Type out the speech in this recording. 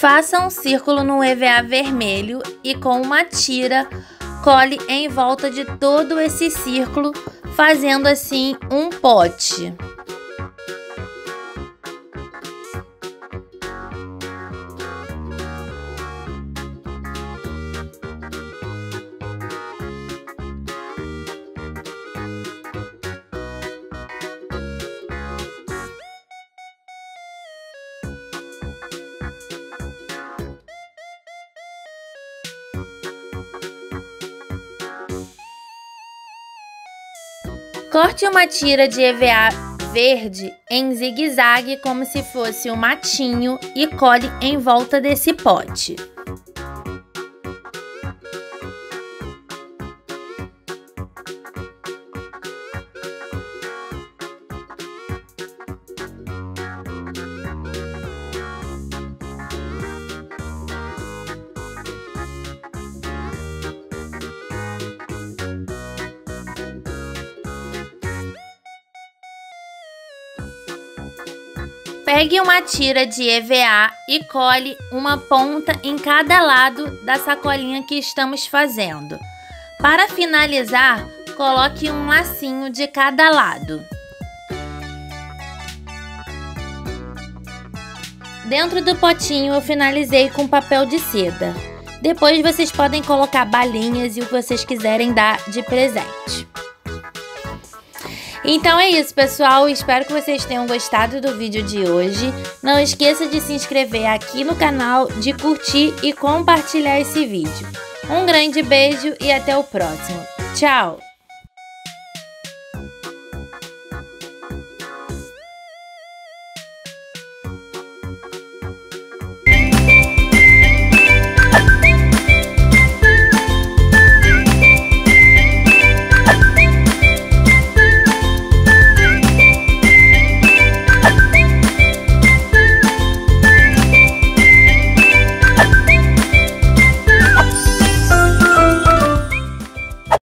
Faça um círculo no EVA vermelho e com uma tira cole em volta de todo esse círculo, fazendo assim um pote. Corte uma tira de EVA verde em zigue-zague como se fosse um matinho e cole em volta desse pote. Pegue uma tira de EVA e cole uma ponta em cada lado da sacolinha que estamos fazendo. Para finalizar, coloque um lacinho de cada lado. Dentro do potinho eu finalizei com papel de seda. Depois vocês podem colocar balinhas e o que vocês quiserem dar de presente. Então é isso, pessoal. Espero que vocês tenham gostado do vídeo de hoje. Não esqueça de se inscrever aqui no canal, de curtir e compartilhar esse vídeo. Um grande beijo e até o próximo. Tchau!